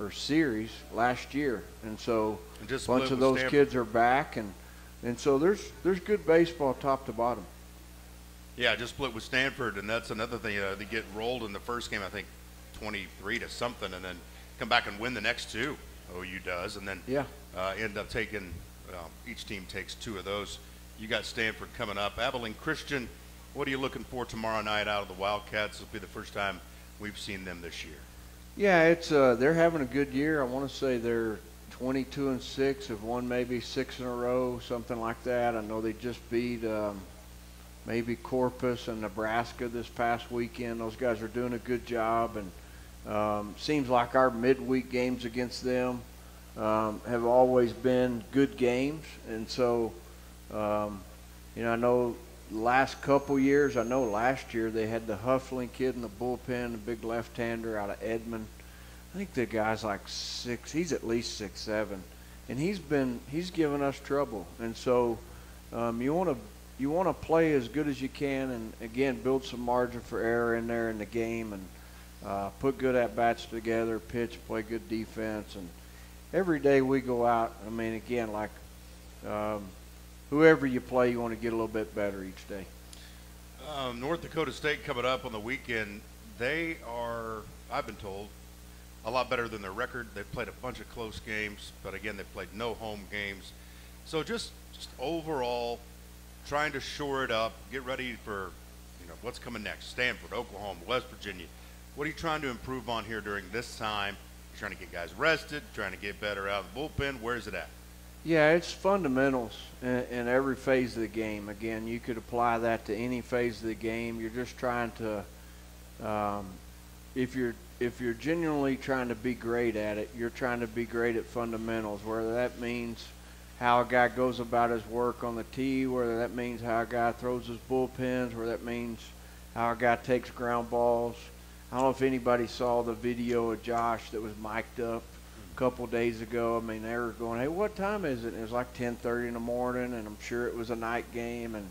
or series last year, and so And just a bunch of those Stanford. kids are back, and and so there's there's good baseball top to bottom. Yeah, just split with Stanford, and that's another thing. Uh, they get rolled in the first game, I think, 23 to something, and then come back and win the next two. OU does, and then Yeah. uh, end up taking. Well, each team takes two of those. You got Stanford coming up. Abilene Christian, what are you looking for tomorrow night out of the Wildcats? This will be the first time we've seen them this year. Yeah, it's uh, they're having a good year. I want to say they're 22 and six, have won maybe six in a row, something like that. I know they just beat um, maybe Corpus and Nebraska this past weekend. Those guys are doing a good job, and um, seems like our midweek games against them um, have always been good games. And so, um, you know, I know last couple years, I know last year they had the Huffling kid in the bullpen, the big left-hander out of Edmond. I think the guy's like six. He's at least six seven, and he's been he's given us trouble. And so um, you want to you want to play as good as you can, and again build some margin for error in there in the game, and uh, put good at bats together, pitch, play good defense, and every day we go out. I mean, again, like um, whoever you play, you want to get a little bit better each day. Um, North Dakota State coming up on the weekend. They are, I've been told, a lot better than their record. They've played a bunch of close games, but again, they've played no home games. So just, just overall, trying to shore it up, get ready for, you know, what's coming next. Stanford, Oklahoma, West Virginia. What are you trying to improve on here during this time? You're trying to get guys rested, trying to get better out of the bullpen. Where's it at? Yeah, it's fundamentals in, in, every phase of the game. Again, you could apply that to any phase of the game. You're just trying to, um, if you're if you're genuinely trying to be great at it, you're trying to be great at fundamentals. Whether that means how a guy goes about his work on the tee, whether that means how a guy throws his bullpens, whether that means how a guy takes ground balls. I don't know if anybody saw the video of Josh that was mic'd up a couple days ago. I mean, they were going, "Hey, what time is it?" And it was like 10:30 in the morning, and I'm sure it was a night game. And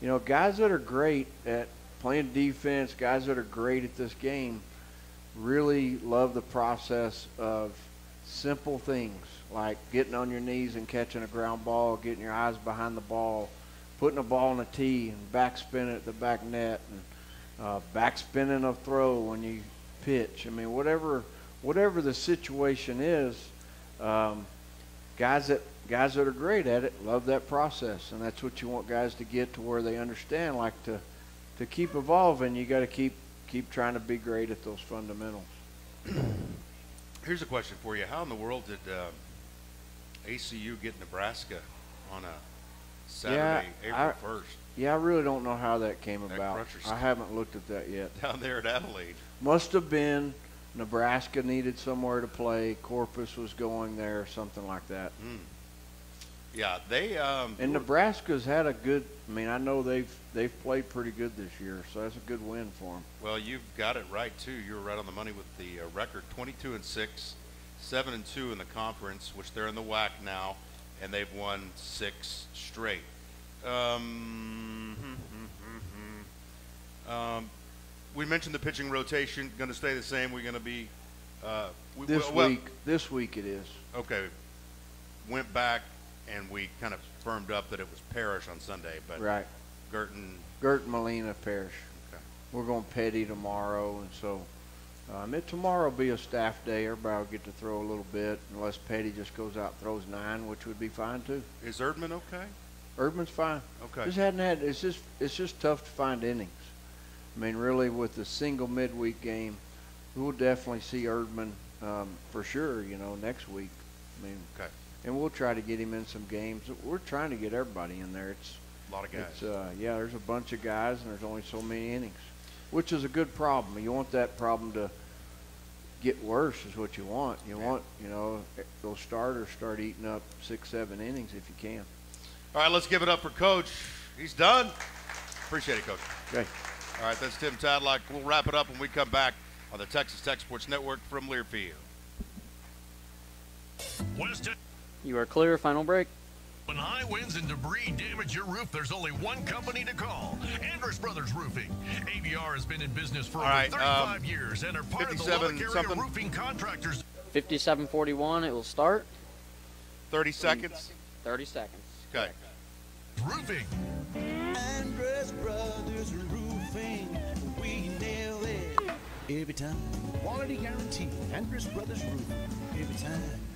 you know, guys that are great at playing defense, guys that are great at this game, really love the process of simple things like getting on your knees and catching a ground ball, getting your eyes behind the ball, putting a ball on a tee and backspinning at the back net, and uh, backspinning a throw when you pitch. I mean, whatever whatever the situation is, um, guys that guys that are great at it love that process, and that's what you want guys to get to where they understand. Like to to keep evolving, you got to keep keep trying to be great at those fundamentals. Here's a question for you: How in the world did uh, ACU get Nebraska on a Saturday, yeah, April first? Yeah, I really don't know how that came that about. I haven't looked at that yet. Down there at Adelaide. Must have been Nebraska needed somewhere to play. Corpus was going there, something like that. Mm. Yeah, they. Um, and Nebraska's had a good. I mean, I know they've they've played pretty good this year, so that's a good win for them. Well, you've got it right too. You were right on the money with the uh, record: 22 and six, seven and two in the conference, which they're in the WAC now, and they've won six straight. Um, um, we mentioned the pitching rotation going to stay the same. We're going to be uh, we, this well, week. This week it is. Okay. Went back and we kind of firmed up that it was Parrish on Sunday, but right. Girton. Girton Molina Parrish. Okay. We're going Petty tomorrow, and so um, it tomorrow will be a staff day. Everybody will get to throw a little bit, unless Petty just goes out and throws nine, which would be fine too. Is Erdman okay? Erdman's fine. Okay. Just hadn't had. It's just it's just tough to find innings. I mean, really, with the single midweek game, we'll definitely see Erdman um, for sure. You know, next week. I mean, okay. And we'll try to get him in some games. We're trying to get everybody in there. It's a lot of guys. It's, uh, yeah, there's a bunch of guys, and there's only so many innings, which is a good problem. You want that problem to get worse, is what you want. You yeah. want, you know, those starters start eating up six, seven innings if you can. All right, let's give it up for Coach. He's done. Appreciate it, Coach. Okay. All right, that's Tim Tadlock. We'll wrap it up when we come back on the Texas Tech Sports Network from Learfield. You are clear. Final break. When high winds and debris damage your roof, there's only one company to call Andrus Brothers Roofing. ABR has been in business for over right, 35 um, years and are part of the Lubbock area something. roofing contractors. 5741, it will start. 30 seconds? 30 seconds. Okay. Roofing. Andrus Brothers Roofing, we nail it every time. Quality guarantee, Andrus Brothers Roofing, every time.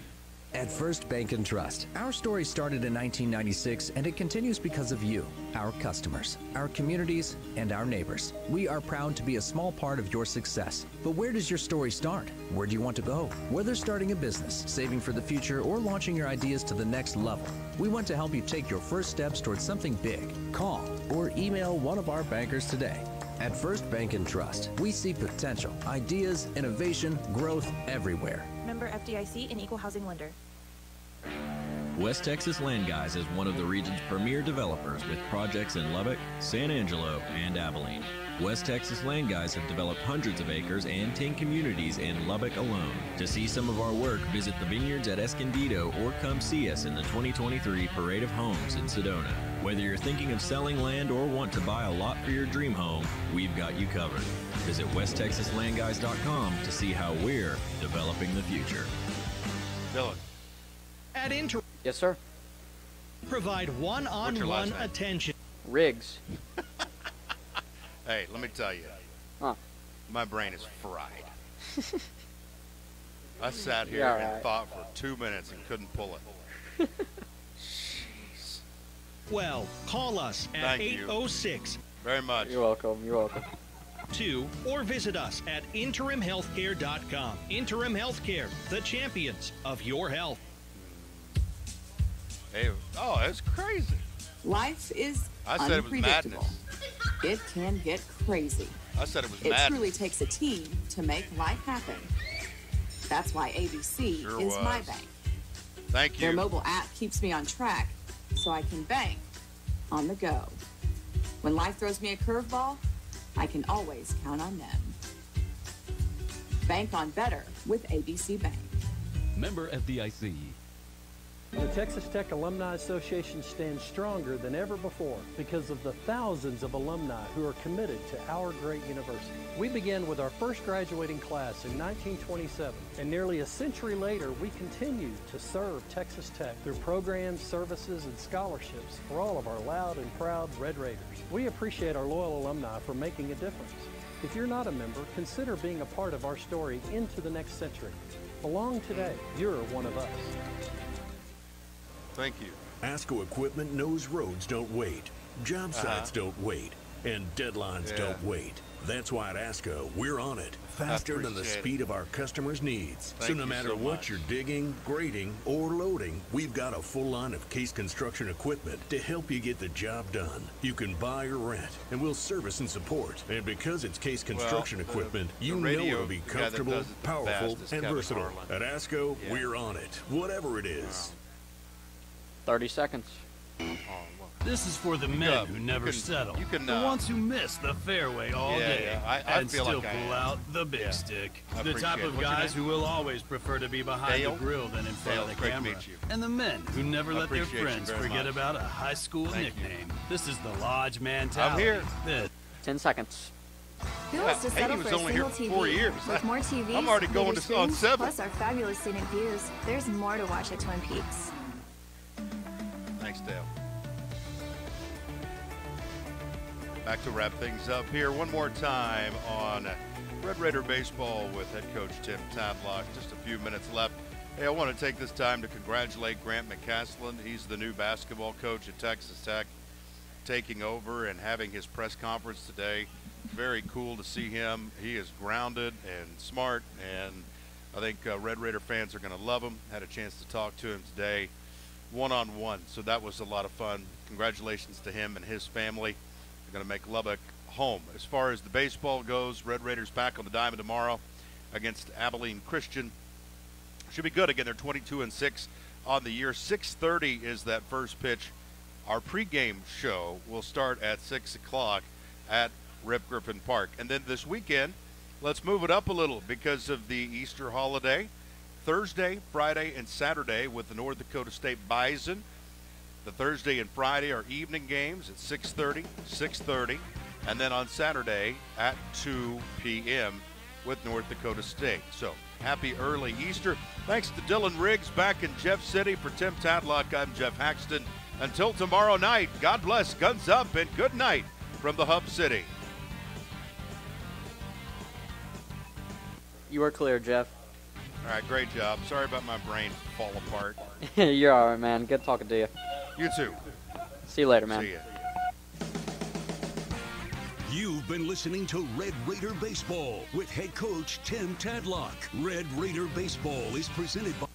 At First Bank and Trust, our story started in 1996 and it continues because of you, our customers, our communities, and our neighbors. We are proud to be a small part of your success. But where does your story start? Where do you want to go? Whether starting a business, saving for the future, or launching your ideas to the next level, we want to help you take your first steps towards something big. Call or email one of our bankers today. At First Bank and Trust, we see potential, ideas, innovation, growth everywhere. Member FDIC and Equal Housing Lender. West Texas Land Guys is one of the region's premier developers with projects in Lubbock, San Angelo, and Abilene. West Texas Land Guys have developed hundreds of acres and 10 communities in Lubbock alone. To see some of our work, visit the vineyards at Escondido or come see us in the 2023 Parade of Homes in Sedona. Whether you're thinking of selling land or want to buy a lot for your dream home, we've got you covered. Visit westtexaslandguys.com to see how we're developing the future. Dylan. At Inter. Yes, sir. Provide one-on-one attention. Riggs. Hey, let me tell you. Huh. My brain is fried. I sat here Yeah, and right. thought for two minutes and couldn't pull it. Well, call us at Thank you. 806 Very much. You're welcome. You're welcome. 2 or visit us at interimhealthcare.com. Interim Healthcare, the champions of your health. Hey, oh, that's crazy. Life is I said it was unpredictable. It can get crazy. I said it was It madness. truly takes a team to make life happen. That's why ABC Sure is my bank. Thank you. Their mobile app keeps me on track so I can bank on the go. When life throws me a curveball, I can always count on them. Bank on better with ABC Bank. Member of the FDIC. The Texas Tech Alumni Association stands stronger than ever before because of the thousands of alumni who are committed to our great university. We began with our first graduating class in 1927, and nearly a century later, we continue to serve Texas Tech through programs, services, and scholarships for all of our loud and proud Red Raiders. We appreciate our loyal alumni for making a difference. If you're not a member, consider being a part of our story into the next century. Belong today. You're one of us. Thank you. ASCO equipment knows roads don't wait, job Uh-huh. sites don't wait, and deadlines Yeah. don't wait. That's why at ASCO, we're on it, faster than the appreciate it. speed of our customers' needs. so Thank no you matter so what much. you're digging, grading, or loading, we've got a full line of case construction equipment to help you get the job done. You can buy or rent, and we'll service and support. And because it's case construction Well, the- equipment, the you know radio it'll be comfortable, powerful, and Kevin versatile. Harlan. At ASCO, Yeah. we're on it, whatever it is. 30 seconds. This is for the men can- who you never can- settle. you can, the uh, ones who miss the fairway all Yeah, day yeah, I- I and feel still like pull am. out the big Yeah. stick. I The type of guys who will always prefer to be behind Dale? the grill than in front Dale, of the camera. And the men who never let their friends forget much. about a high school Thank you. nickname. This is the Lodge mentality. I'm here. This 10 seconds. Who wants to settle for a only here single TV? four years. With more TVs, I'm already going bigger to- on seven. Plus our fabulous scenic views. There's more to watch at Twin Peaks. Thanks, Dale. Back to wrap things up here one more time on Red Raider Baseball with head coach Tim Tadlock. Just a few minutes left. Hey, I want to take this time to congratulate Grant McCasland. He's the new basketball coach at Texas Tech, taking over and having his press conference today. Very cool to see him. He is grounded and smart, and I think uh, Red Raider fans are going to love him. Had a chance to talk to him today one on one. So that was a lot of fun. Congratulations to him and his family. They're going to make Lubbock home. As far as the baseball goes, Red Raiders back on the diamond tomorrow against Abilene Christian. Should be good again. They're 22 and 6 on the year. 6:30 is that first pitch. Our pregame show will start at 6 o'clock at Rip Griffin Park, and then this weekend, let's move it up a little because of the Easter holiday. Thursday, Friday, and Saturday with the North Dakota State Bison. The Thursday and Friday are evening games at 6:30, 6:30, and then on Saturday at 2 p.m. with North Dakota State. So happy early Easter! Thanks to Dylan Riggs back in Jeff City for Tim Tadlock. I'm Jeff Haxton. Until tomorrow night, God bless, guns up, and good night from the Hub City. You are clear, Jeff. All right, great job. Sorry about my brain fall apart. You're all right, man. Good talking to you. You too. See you later, man. See ya. You've been listening to Red Raider Baseball with head coach Tim Tadlock. Red Raider Baseball is presented by